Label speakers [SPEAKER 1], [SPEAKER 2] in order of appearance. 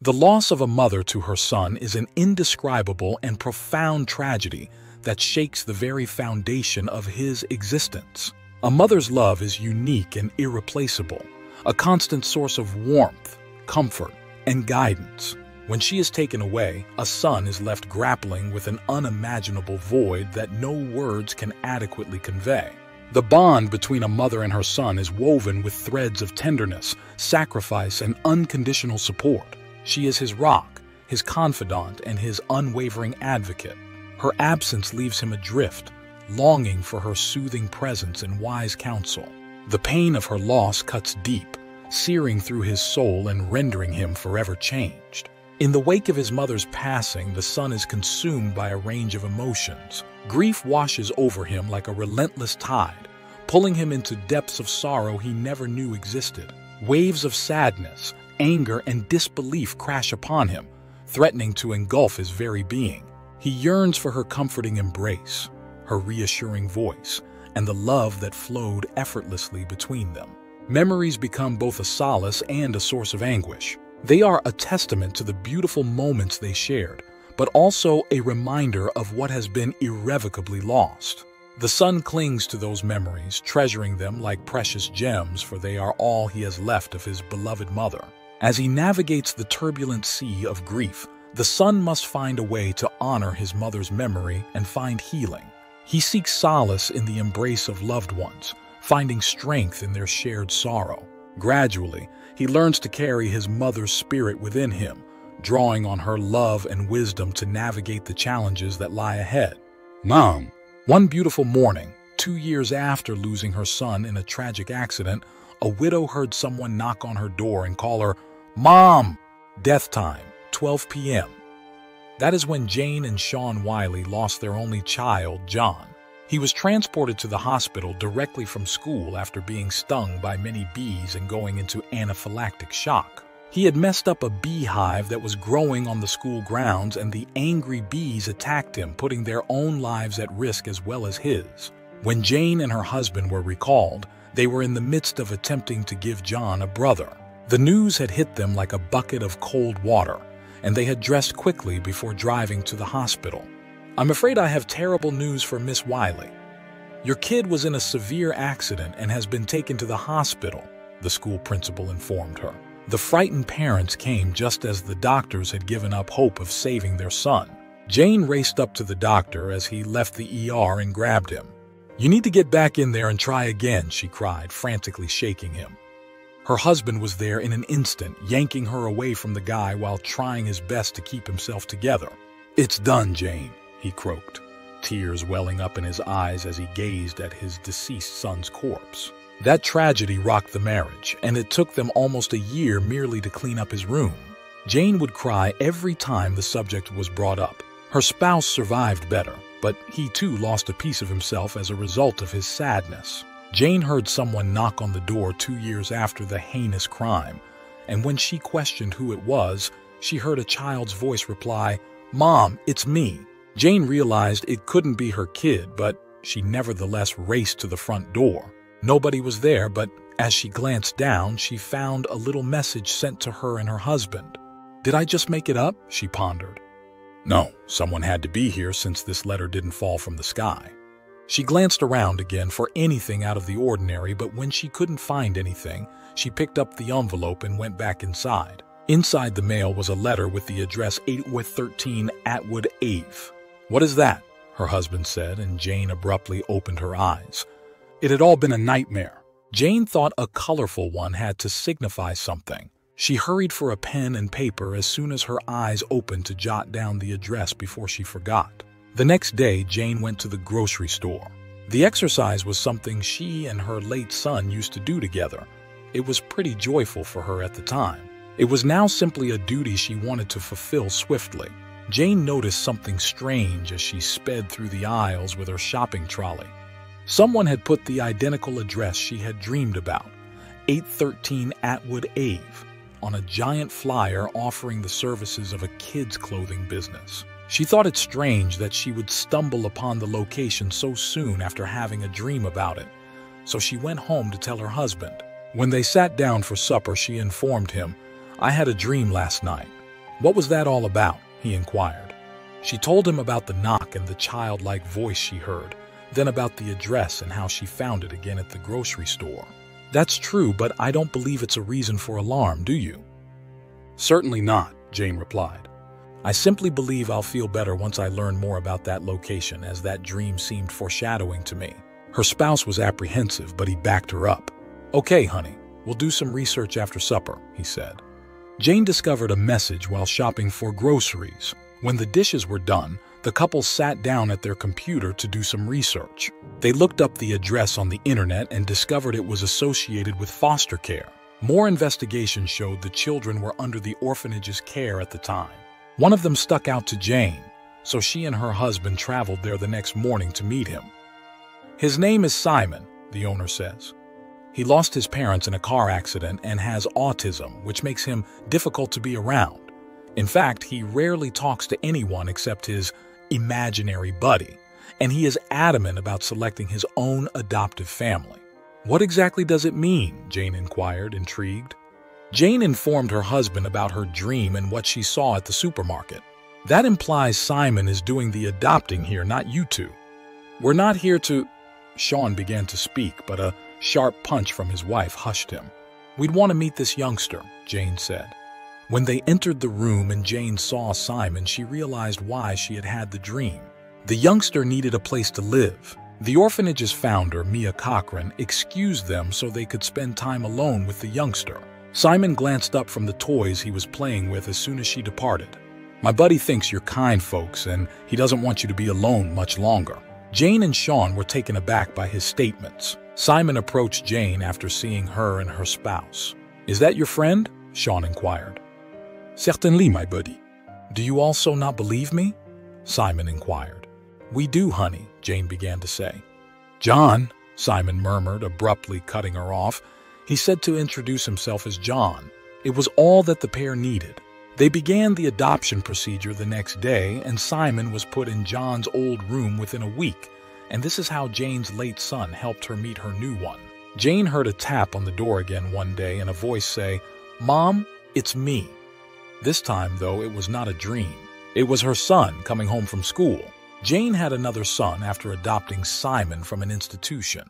[SPEAKER 1] The loss of a mother to her son is an indescribable and profound tragedy that shakes the very foundation of his existence. A mother's love is unique and irreplaceable, a constant source of warmth, comfort, and guidance. When she is taken away, a son is left grappling with an unimaginable void that no words can adequately convey. The bond between a mother and her son is woven with threads of tenderness, sacrifice, and unconditional support. She is his rock, his confidant, and his unwavering advocate. Her absence leaves him adrift, longing for her soothing presence and wise counsel. The pain of her loss cuts deep, searing through his soul and rendering him forever changed. In the wake of his mother's passing, the son is consumed by a range of emotions. Grief washes over him like a relentless tide, pulling him into depths of sorrow he never knew existed. Waves of sadness, anger, and disbelief crash upon him, threatening to engulf his very being. He yearns for her comforting embrace, her reassuring voice, and the love that flowed effortlessly between them. Memories become both a solace and a source of anguish. They are a testament to the beautiful moments they shared, but also a reminder of what has been irrevocably lost. The son clings to those memories, treasuring them like precious gems, for they are all he has left of his beloved mother. As he navigates the turbulent sea of grief, the son must find a way to honor his mother's memory and find healing. He seeks solace in the embrace of loved ones, finding strength in their shared sorrow. Gradually, he learns to carry his mother's spirit within him, drawing on her love and wisdom to navigate the challenges that lie ahead.
[SPEAKER 2] Mom,
[SPEAKER 1] One beautiful morning, two years after losing her son in a tragic accident, a widow heard someone knock on her door and call her Mom! Death time, 12 p.m. That is when Jane and Sean Wiley lost their only child, John. He was transported to the hospital directly from school after being stung by many bees and going into anaphylactic shock. He had messed up a beehive that was growing on the school grounds, and the angry bees attacked him, putting their own lives at risk as well as his. When Jane and her husband were recalled, they were in the midst of attempting to give John a brother. The news had hit them like a bucket of cold water, and they had dressed quickly before driving to the hospital. I'm afraid I have terrible news for Miss Wiley. Your kid was in a severe accident and has been taken to the hospital, the school principal informed her. The frightened parents came just as the doctors had given up hope of saving their son. Jane raced up to the doctor as he left the ER and grabbed him. You need to get back in there and try again, she cried, frantically shaking him. Her husband was there in an instant, yanking her away from the guy while trying his best to keep himself together. It's done, Jane, he croaked, tears welling up in his eyes as he gazed at his deceased son's corpse. That tragedy rocked the marriage, and it took them almost a year merely to clean up his room. Jane would cry every time the subject was brought up. Her spouse survived better, but he too lost a piece of himself as a result of his sadness. Jane heard someone knock on the door two years after the heinous crime, and when she questioned who it was, she heard a child's voice reply, Mom, it's me. Jane realized it couldn't be her kid, but she nevertheless raced to the front door. Nobody was there, but as she glanced down, she found a little message sent to her and her husband. Did I just make it up? She pondered. No, someone had to be here since this letter didn't fall from the sky. She glanced around again for anything out of the ordinary, but when she couldn't find anything, she picked up the envelope and went back inside. Inside the mail was a letter with the address 813 Atwood Ave. What is that? Her husband said, and Jane abruptly opened her eyes. It had all been a nightmare. Jane thought a colorful one had to signify something. She hurried for a pen and paper as soon as her eyes opened to jot down the address before she forgot. The next day, Jane went to the grocery store. The exercise was something she and her late son used to do together. It was pretty joyful for her at the time. It was now simply a duty she wanted to fulfill swiftly. Jane noticed something strange as she sped through the aisles with her shopping trolley. Someone had put the identical address she had dreamed about, 813 Atwood Ave, on a giant flyer offering the services of a kids' clothing business. She thought it strange that she would stumble upon the location so soon after having a dream about it, so she went home to tell her husband. When they sat down for supper, she informed him, I had a dream last night. What was that all about? he inquired. She told him about the knock and the childlike voice she heard, then about the address and how she found it again at the grocery store. That's true, but I don't believe it's a reason for alarm, do you? Certainly not, Jane replied. I simply believe I'll feel better once I learn more about that location, as that dream seemed foreshadowing to me. Her spouse was apprehensive, but he backed her up. Okay, honey, we'll do some research after supper, he said. Jane discovered a message while shopping for groceries. When the dishes were done, the couple sat down at their computer to do some research. They looked up the address on the internet and discovered it was associated with foster care. More investigation showed the children were under the orphanage's care at the time. One of them stuck out to Jane, so she and her husband traveled there the next morning to meet him. His name is Simon, the owner says. He lost his parents in a car accident and has autism, which makes him difficult to be around. In fact, he rarely talks to anyone except his imaginary buddy, and he is adamant about selecting his own adoptive family. What exactly does it mean? Jane inquired, intrigued. Jane informed her husband about her dream and what she saw at the supermarket. That implies Simon is doing the adopting here, not you two. We're not here to... Sean began to speak, but a sharp punch from his wife hushed him. We'd want to meet this youngster, Jane said. When they entered the room and Jane saw Simon, she realized why she had had the dream. The youngster needed a place to live. The orphanage's founder, Mia Cochran, excused them so they could spend time alone with the youngster. Simon glanced up from the toys he was playing with as soon as she departed. My buddy thinks you're kind folks, and he doesn't want you to be alone much longer. Jane and Sean were taken aback by his statements. Simon approached Jane after seeing her and her spouse. Is that your friend? Sean inquired.
[SPEAKER 2] Certainly, my buddy.
[SPEAKER 1] Do you also not believe me? Simon inquired.
[SPEAKER 2] We do, honey, Jane began to say.
[SPEAKER 1] John, Simon murmured, abruptly cutting her off. He said to introduce himself as John. It was all that the pair needed. They began the adoption procedure the next day, and Simon was put in John's old room within a week. And this is how Jane's late son helped her meet her new one. Jane heard a tap on the door again one day and a voice say, Mom, it's me. This time, though, it was not a dream. It was her son coming home from school. Jane had another son after adopting Simon from an institution.